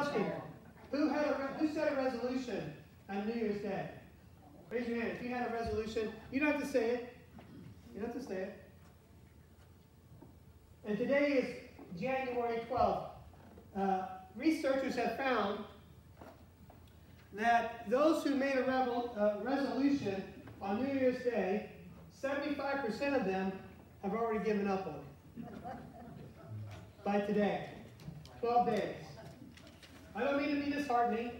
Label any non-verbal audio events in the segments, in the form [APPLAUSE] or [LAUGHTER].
Who had a who set a resolution on New Year's Day? Raise your hand. If you had a resolution, you don't have to say it. You don't have to say it. And today is January 12th. Uh, researchers have found that those who made a rebel, uh, resolution on New Year's Day, 75% of them have already given up on it by today. 12 days. I don't mean to be disheartening,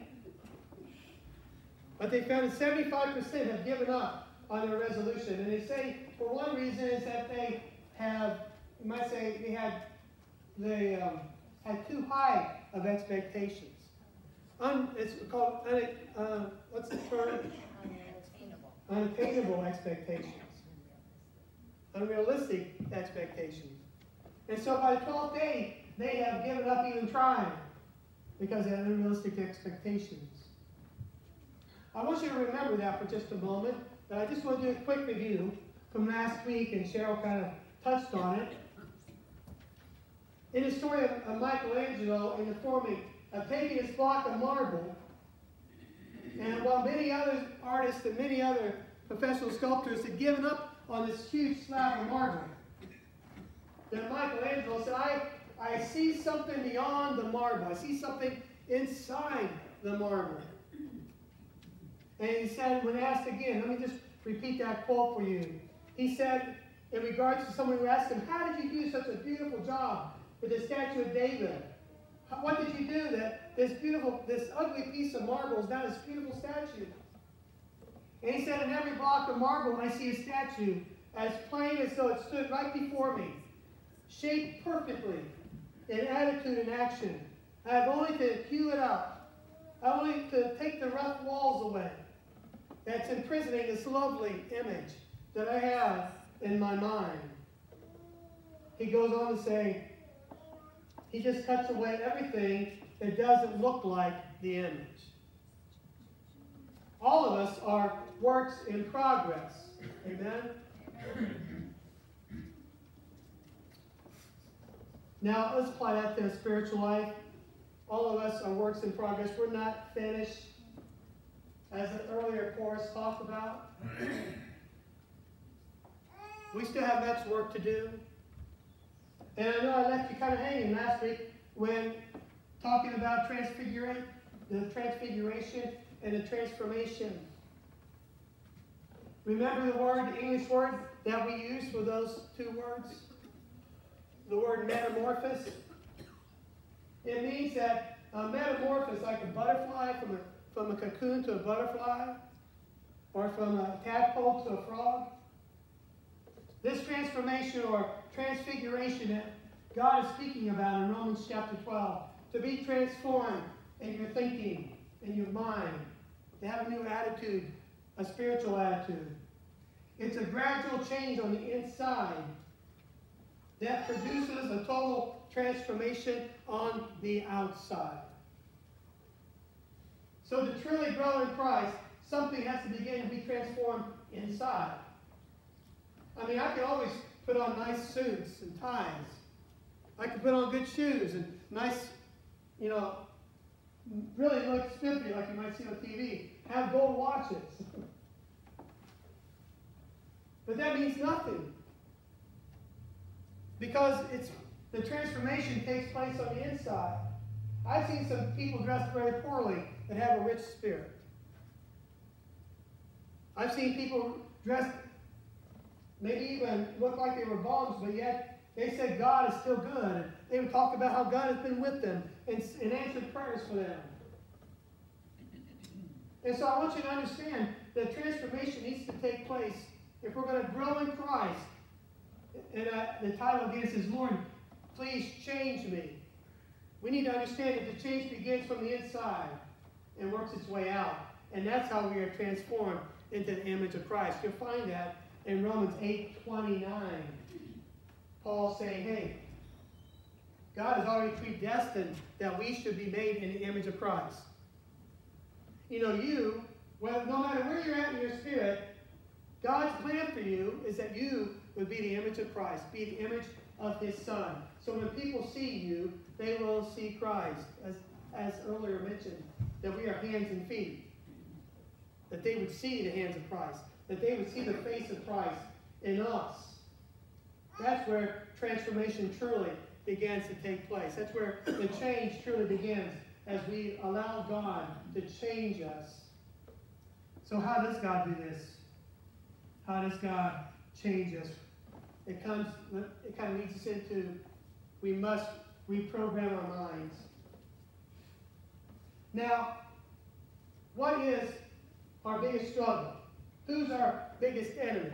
but they found that 75% have given up on their resolution. And they say, for one reason, is that they have, you might say, they had, they um, had too high of expectations. Un, it's called, un, uh, what's the term? Unattainable. Unattainable expectations. Unrealistic expectations. And so by the 12th day, they have given up even trying because they had unrealistic expectations. I want you to remember that for just a moment, but I just want to do a quick review from last week, and Cheryl kind of touched on it. In the story of, Michelangelo in the forming of taking this block of marble, and while many other artists and many other professional sculptors had given up on this huge slab of marble, then Michelangelo said, I, I see something beyond the marble. I see something inside the marble. And he said, when asked again, let me just repeat that quote for you. He said, in regards to someone who asked him, How did you do such a beautiful job with the statue of David? What did you do that this beautiful, this ugly piece of marble is now this beautiful statue? And he said, In every block of marble, I see a statue as plain as though it stood right before me, shaped perfectly in attitude and action. I have only to hew it up. I only to take the rough walls away. That's imprisoning this lovely image that I have in my mind. He goes on to say, he just cuts away everything that doesn't look like the image. All of us are works in progress. Amen? Now, let's apply that to the spiritual life. All of us are works in progress. We're not finished, as the earlier chorus talked about. [COUGHS] We still have much work to do. And I know I left you kind of hanging last week when talking about transfiguration, the transfiguration and the transformation. Remember the word, the English word that we use for those two words? The word metamorphosis. It means that a metamorphosis, like a butterfly from a, from a cocoon to a butterfly, or from a tadpole to a frog. This transformation or transfiguration that God is speaking about in Romans chapter 12, to be transformed in your thinking, in your mind, to have a new attitude, a spiritual attitude. It's a gradual change on the inside that produces a total transformation on the outside. So to truly grow in Christ, something has to begin to be transformed inside. I mean, I can always put on nice suits and ties. I can put on good shoes and nice, you know, really look spiffy like you might see on TV. Have gold watches. but that means nothing. Because it's the transformation takes place on the inside. I've seen some people dressed very poorly that have a rich spirit. I've seen people dressed maybe even look like they were bums, but yet they said God is still good. They would talk about how God has been with them and, and answered prayers for them. And so I want you to understand that transformation needs to take place if we're going to grow in Christ. And uh, the title again says, Lord, please change me. We need to understand that the change begins from the inside and works its way out. And that's how we are transformed into the image of Christ. You'll find that in Romans 8 29. Paul saying, hey, God has already predestined that we should be made in the image of Christ. You know, you, well, no matter where you're at in your spirit, God's plan for you is that you would be the image of Christ, be the image of his Son. So when people see you, they will see Christ. As as earlier mentioned, that we are hands and feet. That they would see the hands of Christ. That they would see the face of Christ in us. That's where transformation truly begins to take place. That's where the change truly begins as we allow God to change us. So how does God do this? How does God change us? It comes, it kind of leads us into we must reprogram our minds. Now, what is our biggest struggle? Who's our biggest enemy?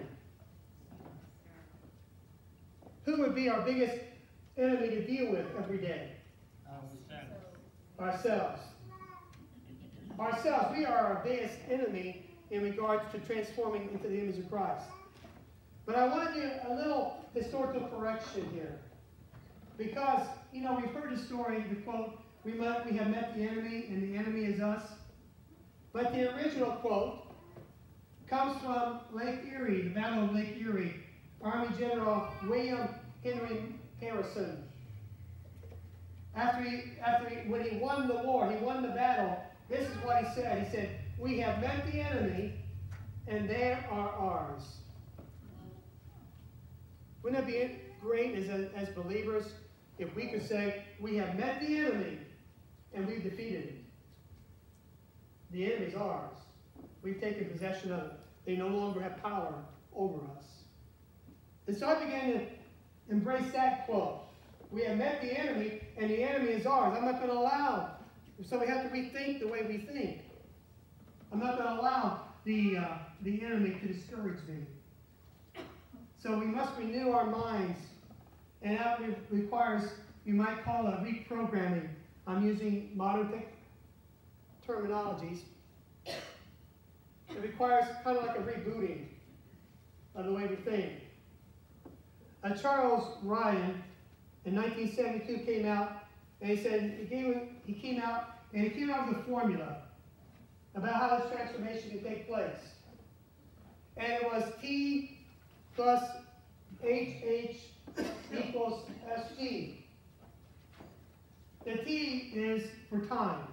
Who would be our biggest enemy to deal with every day? Ourselves. Ourselves. We are our biggest enemy in regards to transforming into the image of Christ. But I want to do a little historical correction here. Because, you know, we've heard the story, the quote, we, might, we have met the enemy and the enemy is us. But the original quote comes from Lake Erie, the Battle of Lake Erie. Army General William Henry Harrison. After he, after he, when he won the war, he won the battle, this is what he said. He said, We have met the enemy, and they are ours. Wouldn't it be great as, as believers if we could say, We have met the enemy, and we've defeated it? The enemy's ours. We've taken possession of it. They no longer have power over us. And so I began to embrace that quote. We have met the enemy, and the enemy is ours. I'm not going to allow. So we have to rethink the way we think. I'm not going to allow the, uh, the enemy to discourage me. So we must renew our minds. And that requires, you might call it reprogramming. I'm using modern terminologies. It requires kind of like a rebooting of the way we think. Uh, Charles Ryan in 1972 came out and he said he, gave, he came out and he came out with a formula about how this transformation can take place. And it was T plus HH equals SG. The T is for time.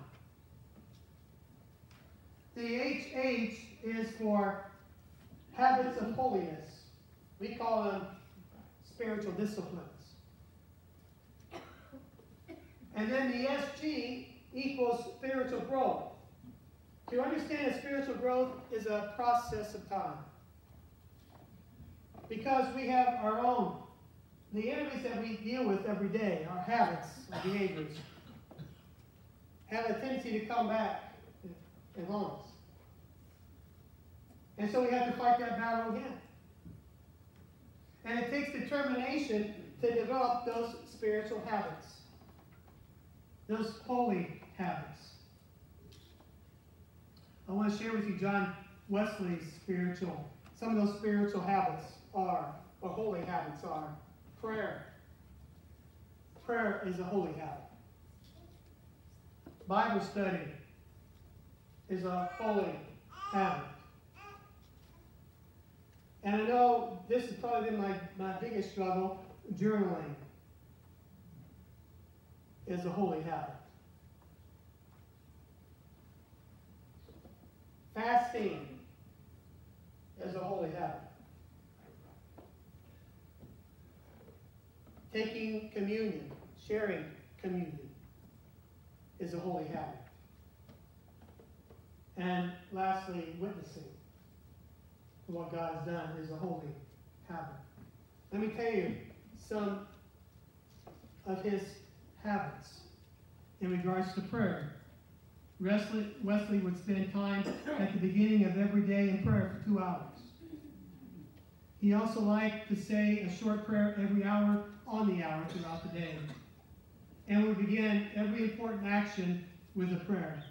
The HH is for habits of holiness. We call them spiritual disciplines. And then the SG equals spiritual growth. To understand that spiritual growth is a process of time. Because we have our own, the enemies that we deal with every day, our habits, our behaviors, have a tendency to come back and haunt us. And so we have to fight that battle again. And it takes determination to develop those spiritual habits, those holy habits. I want to share with you John Wesley's spiritual, some of those spiritual habits are, or holy habits are, prayer. Prayer is a holy habit. Bible study is a holy habit. And I know this has probably been my, my biggest struggle, journaling is a holy habit. Fasting is a holy habit. Taking communion, sharing communion is a holy habit. And lastly, witnessing what God has done is a holy habit. Let me tell you some of his habits in regards to prayer. Wesley, Wesley would spend time at the beginning of every day in prayer for two hours. He also liked to say a short prayer every hour on the hour throughout the day. And would begin every important action with a prayer.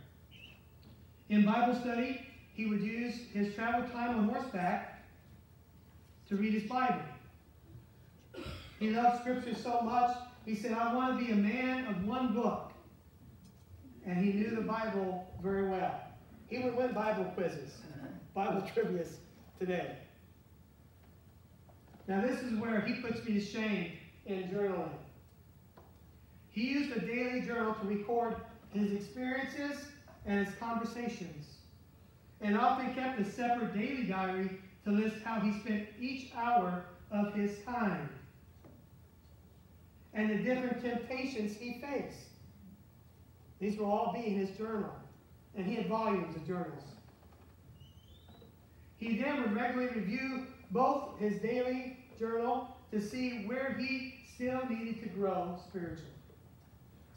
In Bible study, he would use his travel time on horseback to read his Bible. He loved Scripture so much, he said, I want to be a man of one book. And he knew the Bible very well. He would win Bible quizzes, [LAUGHS] Bible trivias today. Now, this is where he puts me to shame in journaling. He used a daily journal to record his experiences, and his conversations, and often kept a separate daily diary to list how he spent each hour of his time and the different temptations he faced. These will all be in his journal, and he had volumes of journals. He then would regularly review both his daily journal to see where he still needed to grow spiritually.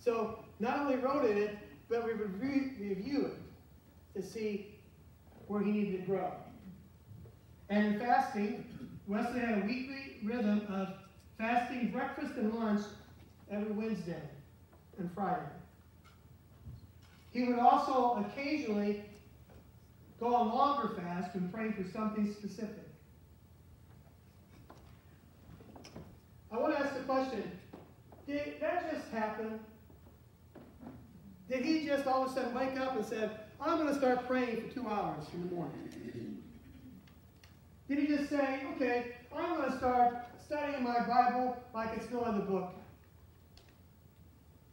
So, not only wrote in it, but we would re- review it to see where he needed to grow. And in fasting, Wesley had a weekly rhythm of fasting breakfast and lunch every Wednesday and Friday. He would also occasionally go on longer fast and pray for something specific. I want to ask the question did that just happen? Did he just all of a sudden wake up and said, I'm going to start praying for two hours in the morning? Did he just say, okay, I'm going to start studying my Bible like it's no other book?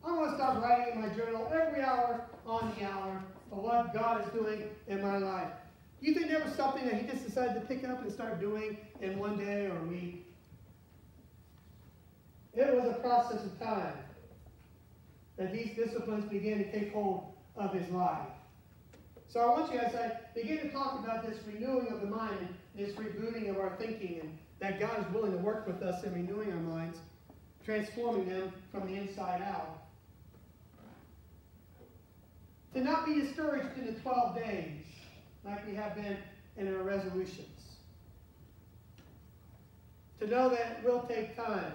I'm going to start writing in my journal every hour on the hour of what God is doing in my life. You think there was something that he just decided to pick up and start doing in one day or a week? It was a process of time that these disciplines began to take hold of his life. So I want you, as I begin to talk about this renewing of the mind and this rebooting of our thinking, and that God is willing to work with us in renewing our minds, transforming them from the inside out. To not be discouraged in the 12 days, like we have been in our resolutions. To know that it will take time.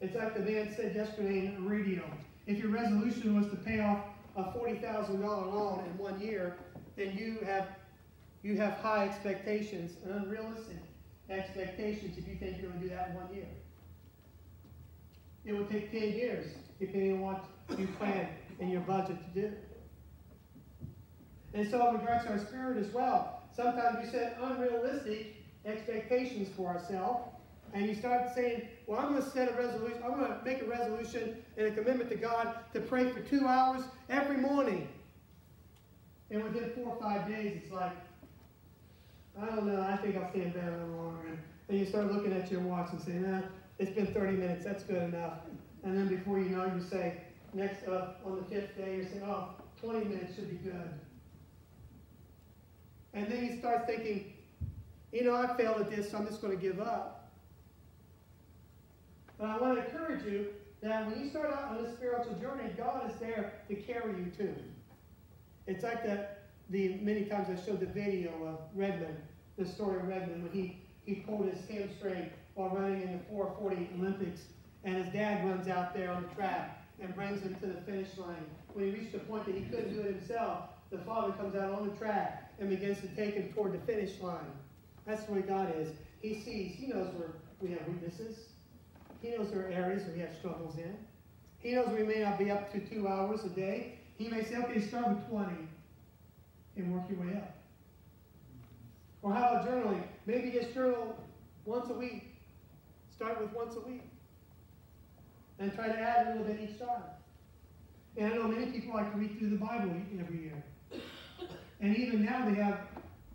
It's like the man said yesterday in the radio. If your resolution was to pay off a $40,000 loan in one year, then you have, you have high expectations, and unrealistic expectations if you think you're going to do that in one year. It will take 10 years, depending on what you plan in your budget to do. it. And so in regards our spirit as well, sometimes we set unrealistic expectations for ourselves, and you start saying, well, I'm going to set a resolution, I'm going to make a resolution and a commitment to God to pray for two hours every morning. And within four or five days, it's like, I don't know, I think I'll stay in bed a little longer. And you start looking at your watch and saying, nah, it's been 30 minutes, that's good enough. And then before you know, you say, next up on the fifth day, you say, oh, 20 minutes should be good. And then you start thinking, you know, I failed at this, so I'm just going to give up. But I want to encourage you that when you start out on a spiritual journey, God is there to carry you too. It's like that the many times I showed the video of Redmond, the story of Redmond, when he, he pulled his hamstring while running in the 440 Olympics, and his dad runs out there on the track and brings him to the finish line. When he reached the point that he couldn't do it himself, the father comes out on the track and begins to take him toward the finish line. That's the way God is. He sees, He knows where we have weaknesses. He knows there are areas where we have struggles in. He knows we may not be up to two hours a day. He may say, okay, start with 20 and work your way up. Or how about journaling? Maybe just journal once a week. Start with once a week. And try to add a little bit each time. And I know many people like to read through the Bible every year. And even now they have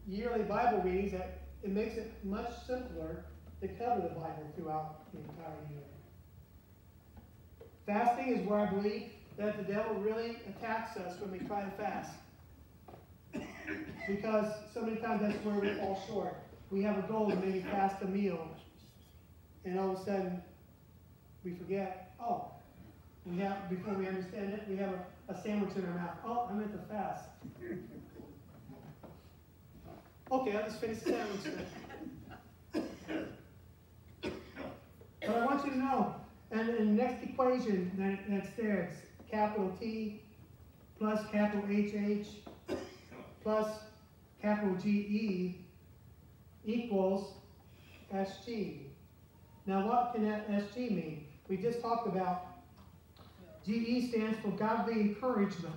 yearly Bible readings that it makes it much simpler to cover the Bible throughout the entire year. Fasting is where I believe that the devil really attacks us when we try to fast. Because so many times that's where we fall short. We have a goal to maybe fast a meal, and all of a sudden we forget, oh, we have, before we understand it, we have a, a sandwich in our mouth. Oh, I meant to fast. Okay, I'll just finish the sandwich then. But I want you to know, and the next equation that, that's there, it's capital T plus capital HH plus capital GE equals SG. Now what can that SG mean? We just talked about GE stands for godly encouragement.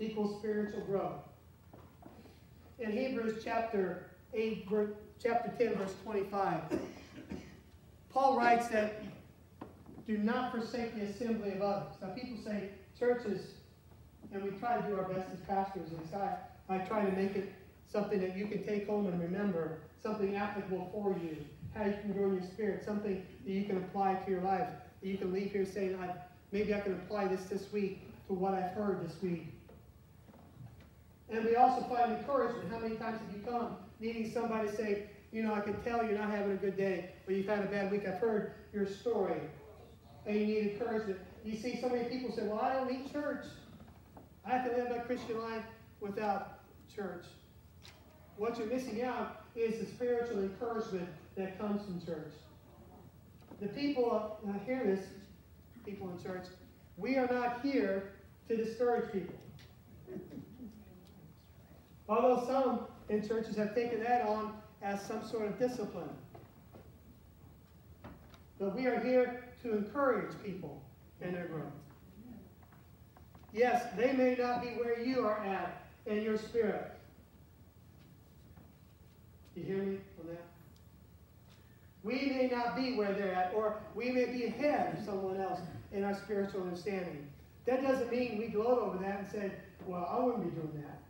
Equals spiritual growth in Hebrews chapter 8, chapter 10, verse 25, Paul writes that do not forsake the assembly of others. Now, people say churches and we try to do our best as pastors. And I, I try to make it something that you can take home and remember, something applicable for you, how you can grow in your spirit, something that you can apply to your life, that you can leave here saying, I, maybe I can apply this this week to what I've heard this week. And we also find encouragement. How many times have you come needing somebody to say, you know, I can tell you're not having a good day, or you've had a bad week. I've heard your story, and you need encouragement. You see so many people say, well, I don't need church. I have to live my Christian life without church. What you're missing out is the spiritual encouragement that comes from church. The people, uh, hear this, people in church, we are not here to discourage people. Although some in churches have taken that on as some sort of discipline. But we are here to encourage people in their growth. Yes, they may not be where you are at in your spirit. You hear me on that? We may not be where they're at, or we may be ahead of someone else in our spiritual understanding. That doesn't mean we gloat over that and say, well, I wouldn't be doing that.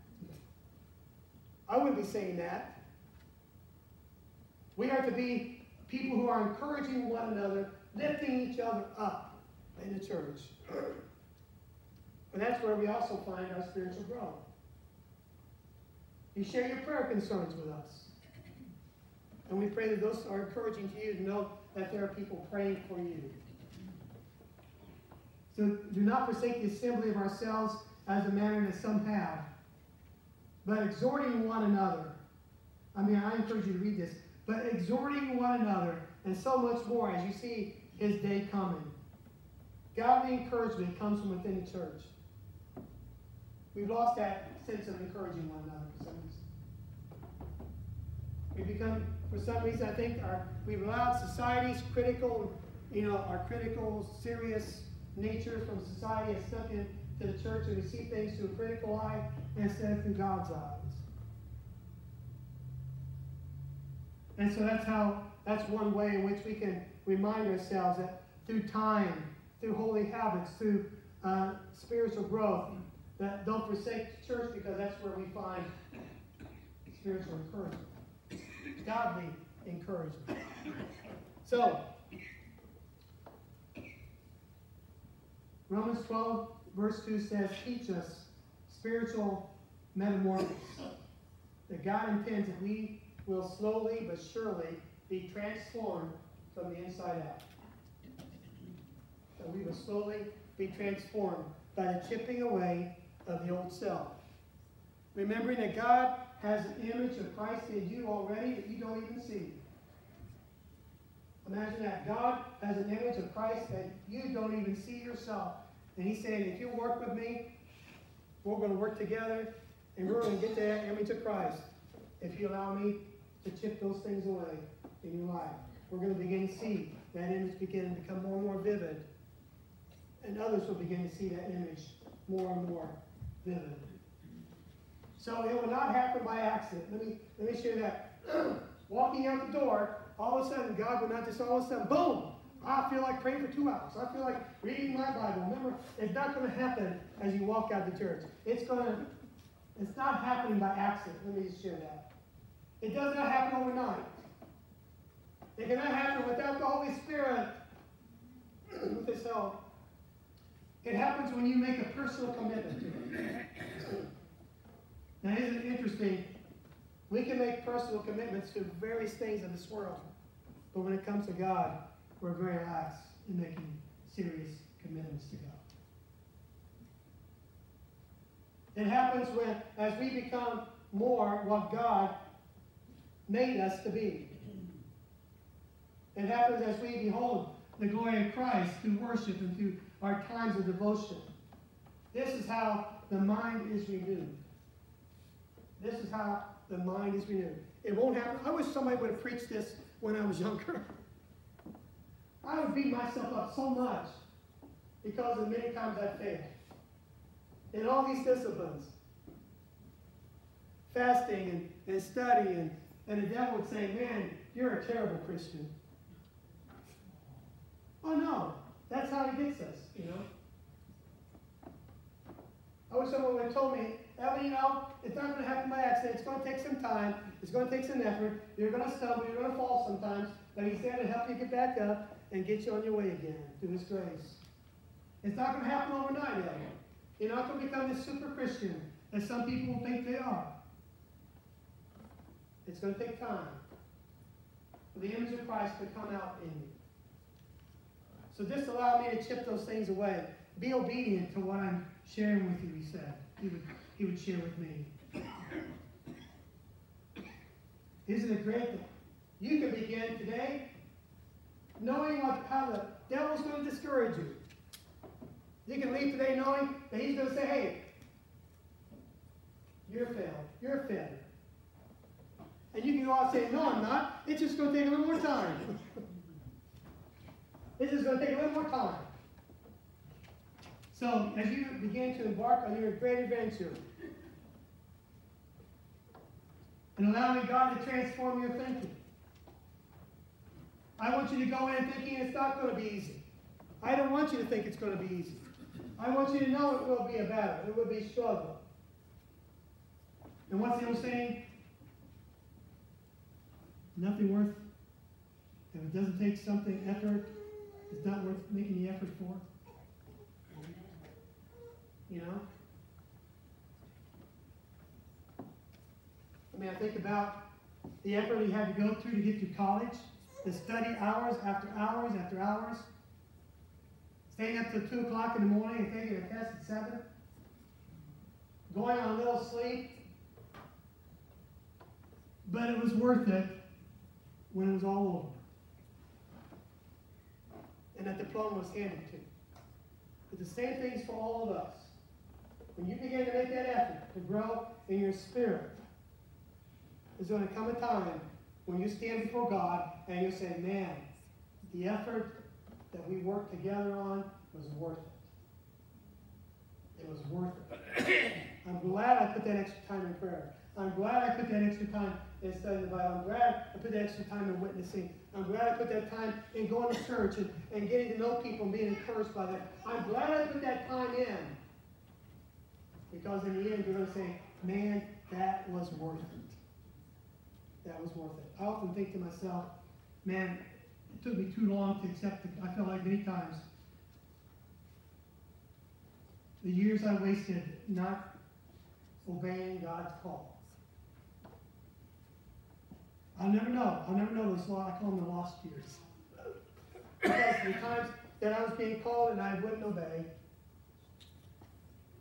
I wouldn't be saying that. We are to be people who are encouraging one another, lifting each other up in the church. And that's where we also find our spiritual growth. You share your prayer concerns with us. And we pray that those are encouraging to you to know that there are people praying for you. So do not forsake the assembly of ourselves as a manner that some have, but exhorting one another. I mean, I encourage you to read this. But exhorting one another, and so much more as you see his day coming. Godly encouragement comes from within the church. We've lost that sense of encouraging one another for some reason. We become, for some reason, I think our, we've allowed society's critical, you know, our critical, serious nature from society has stuck into the church and we see things through a critical eye instead of through God's eyes. And so that's how, that's one way in which we can remind ourselves that through time, through holy habits, through uh, spiritual growth, that don't forsake church because that's where we find spiritual encouragement, godly encouragement. So, Romans 12, verse 2 says, Teach us spiritual metamorphosis. That God intends that we will slowly but surely be transformed from the inside out. That we will slowly be transformed by the chipping away of the old self. Remembering that God has an image of Christ in you already that you don't even see. Imagine that. God has an image of Christ that you don't even see yourself. And he's saying, if you work with me, we're going to work together and we're going to get that image of Christ if you allow me to chip those things away in your life. We're going to begin to see that image begin to become more and more vivid. And others will begin to see that image more and more vivid. So it will not happen by accident. Let me, let me share that. [CLEARS THROAT] Walking out the door, all of a sudden, God will not just all of a sudden, boom, I feel like praying for two hours. I feel like reading my Bible. Remember, it's not going to happen as you walk out the church. It's going to, it's not happening by accident. Let me just share that. It does not happen overnight. It cannot happen without the Holy Spirit with His help. It happens when you make a personal commitment to it. Now, isn't it interesting? We can make personal commitments to various things in this world. But when it comes to God, we're very lax in making serious commitments to God. It happens when, as we become more what God made us to be. It happens as we behold the glory of Christ through worship and through our times of devotion. This is how the mind is renewed. This is how the mind is renewed. It won't happen. I wish somebody would have preached this when I was younger. [LAUGHS] I would beat myself up so much because of many times I failed. In all these disciplines, fasting and, and the devil would say, Man, you're a terrible Christian. Oh no, that's how he gets us, you know. I wish someone would have told me, Ellie, you know, it's not going to happen by accident. It's going to take some time. It's going to take some effort. You're going to stumble. You're going to fall sometimes. But He's there to help you get back up and get you on your way again through His grace. It's not going to happen overnight, Ellie. You're not going to become this super Christian as some people think they are. It's going to take time for the image of Christ to come out in you. So just allow me to chip those things away. Be obedient to what I'm sharing with you, he said. He would, he would share with me. Isn't it great that you can begin today knowing what, how the devil's going to discourage you? You can leave today knowing that he's going to say, hey, you're a failure. You're a failure. And you can go out saying, no, I'm not. It's just going to take a little more time. it's just going to take a little more time. So, as you begin to embark on your great adventure, and allowing God to transform your thinking, I want you to go in thinking it's not going to be easy. I don't want you to think it's going to be easy. I want you to know it will be a battle. It will be a struggle. And what's the old saying? Nothing worth, if it doesn't take something effort, it's not worth making the effort for. You know? I mean, I think about the effort he had to go through to get to college, to study hours after hours after hours, staying up till 2 o'clock in the morning and taking a test at 7, going on a little sleep. But it was worth it when it was all over. And that diploma was handed to you. But the same thing's for all of us. When you begin to make that effort to grow in your spirit, there's going to come a time when you stand before God and you say, man, the effort that we worked together on was worth it. It was worth it. [COUGHS] I'm glad I put that extra time in prayer. I'm glad I put that extra time in studying the Bible. I'm glad I put that extra time in witnessing. I'm glad I put that time in going to church and, and getting to know people and being encouraged by that. I'm glad I put that time in. Because in the end, you're going to say, man, that was worth it. That was worth it. I often think to myself, man, it took me too long to accept it. I feel like many times the years I wasted not obeying God's call. I'll never know. I'll never know those lost, I call them the lost years. because the times that I was being called and I wouldn't obey.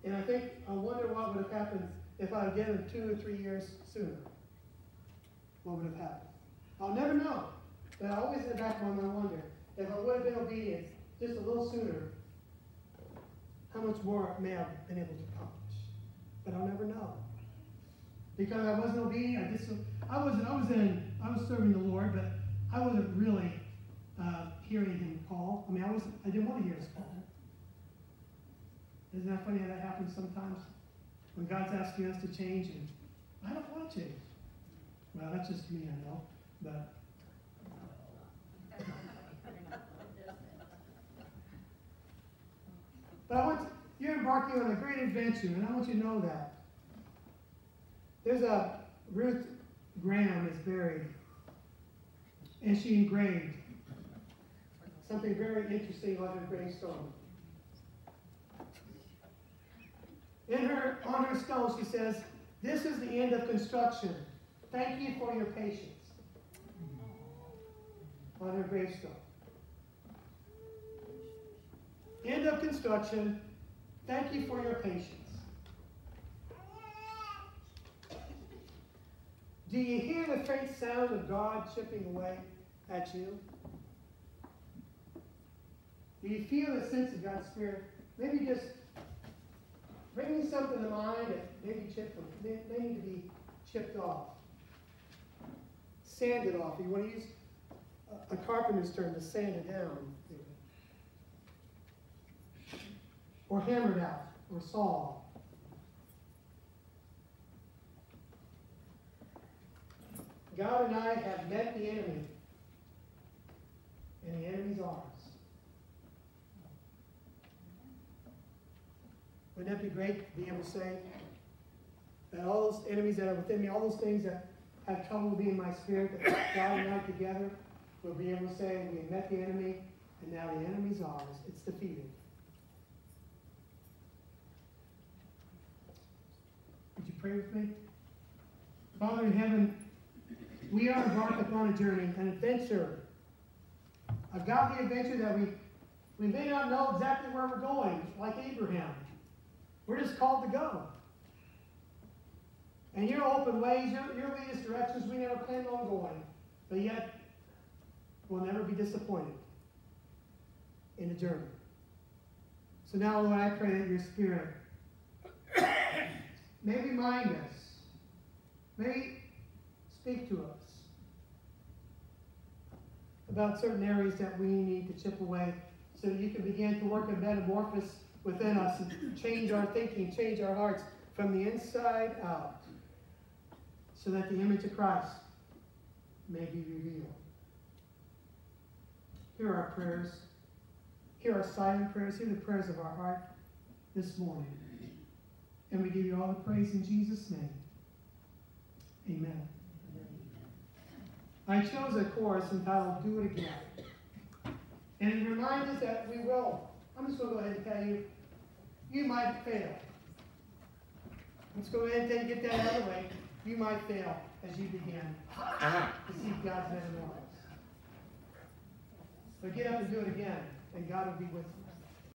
And I think, I wonder what would have happened if I had given two or three years sooner. What would have happened? I'll never know. But I always in the back of my mind wonder if I would have been obedient just a little sooner, how much more may I have been able to accomplish. But I'll never know. Because I wasn't obedient, I just I wasn't I was in I was serving the Lord, but I wasn't really uh, hearing him call. I mean I wasn't I didn't want to hear his call. Isn't that funny how that happens sometimes? When God's asking us to change and I don't want to change. Well, that's just me, I know. But But I want to, you're embarking on a great adventure, and I want you to know that. There's a Ruth Graham is buried, and she engraved something very interesting on her gravestone. In her on her stone, she says, "This is the end of construction. Thank you for your patience." On her gravestone. End of construction. Thank you for your patience. Do you hear the faint sound of God chipping away at you? Do you feel the sense of God's Spirit? Maybe just bringing something to mind that maybe chipped, may, may need to be chipped off, sanded off. You want to use a, a carpenter's term to sand it down. or hammered out, or saw. God and I have met the enemy, and the enemy's ours. Wouldn't that be great to be able to say that all those enemies that are within me, all those things that have trouble being in my spirit, that God and I together will be able to say we met the enemy, and now the enemy's ours. It's defeated. Would you pray with me? Father in heaven, we are embarked upon a journey, an adventure. Got the adventure that we, we may not know exactly where we're going, like Abraham. We're just called to go. And your open ways, your, your lead us directions we never planned on going. But yet, we'll never be disappointed in the journey. So now, Lord, I pray that your Spirit [COUGHS] may remind us, may speak to us about certain areas that we need to chip away so you can begin to work a metamorphosis within us and change our thinking, change our hearts from the inside out so that the image of Christ may be revealed. Hear our prayers. Hear our silent prayers. Hear the prayers of our heart this morning. And we give you all the praise in Jesus' name. Amen. I chose a chorus entitled Do It Again. And it reminds us that we will. I'm just going to go ahead and tell you, you might fail. Let's go ahead and get that out of the way. You might fail as you begin uh-huh. to seek God's metamorphosis. But get up and do it again, and God will be with you.